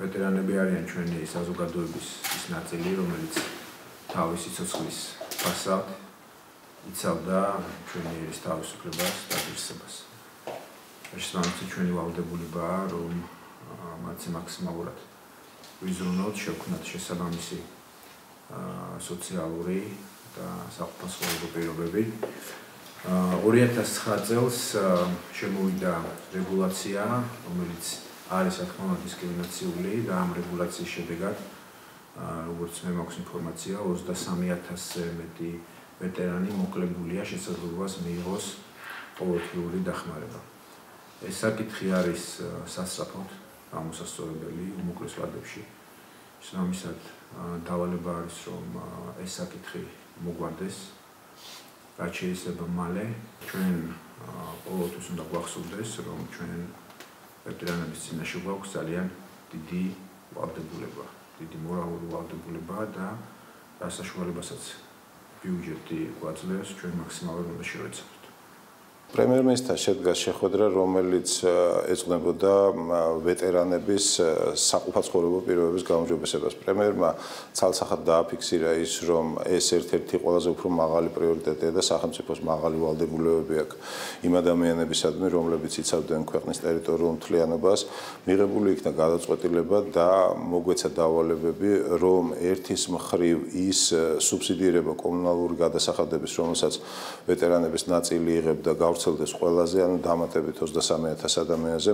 ვეტერანები არიან ჩვენი საზოგადოების ის ნაწილი, რომელიც თავისი ცოცხლის ფასად იცავდა ჩვენი ერის თავისუფლებას და ღირსებას. ეს სამწი ჩვენი ვალდებულებაა, რომ მათი მაქსიმალურად ვიზრუნოთ, შევქმნათ შესაბამისი სოციალური და საფასოვო პირობები. 2009 წელს შემოვიდა რეგულაცია, რომელიც არის რა თქმა უნდა დისკრიმინაციული და ამ რეგულაციის შედეგად როგორც მე მაქვს ინფორმაცია 23000-ზე მეტი ვეტერანი მოკლებულია შესაძლებლობას მიიღოს ყოველთვიური დახმარება. ეს საკითხი არის სასწრაფოდ ამოსასწორებელი უმოკლეს ვადებში. შესაბამისად დავალება არის რომ ეს საკითხი მოგვარდეს რაც შეიძლება მალე ჩვენ ყოველთვის უნდა გვახსოვდეს რომ ჩვენ ვეტერანების წინაშე გვაქვს ძალიან დიდი ვალდებულება, დიდი მორალური ვალდებულება და საშუალებასაც ბიუჯეტი გვაძლევს ჩვენ მაქსიმალურად შევეცადოთ. პრემიერ-მინისტრთა შედგა შეხვედრა, რომელიც ეძღვნებოდა ვეტერანების საყოფაცხოვრებო პირობების გაუმჯობესებას. პრემიერმა ცალსახად დააფიქსირა ის, რომ ეს ერთ-ერთი ყველაზე უფრო მაღალი პრიორიტეტია და სახელმწიფოს მაღალი ვალდებულებები აქვს იმ ადამიანებისადმი, რომლებიც იცავდნენ ქვეყნის ტერიტორიულ მთლიანობას, მიღებული იქნა გადაწყვეტილება და მოგვეცა დავალებები, რომ ერთის მხრივ ის სუბსიდირება კომუნალური გადასახადების, რომელსაც ვეტერანების ნაწილი იღებდა გავრცელდეს ყველაზე, ანუ დამატებით 23000 ადამიანზე